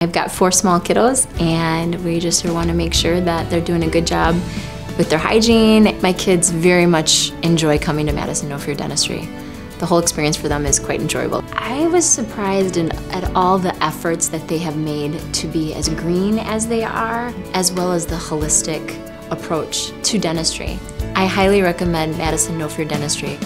I've got four small kiddos and we just want to make sure that they're doing a good job with their hygiene. My kids very much enjoy coming to Madison No Fear Dentistry. The whole experience for them is quite enjoyable. I was surprised in, at all the efforts that they have made to be as green as they are, as well as the holistic approach to dentistry. I highly recommend Madison No Fear Dentistry.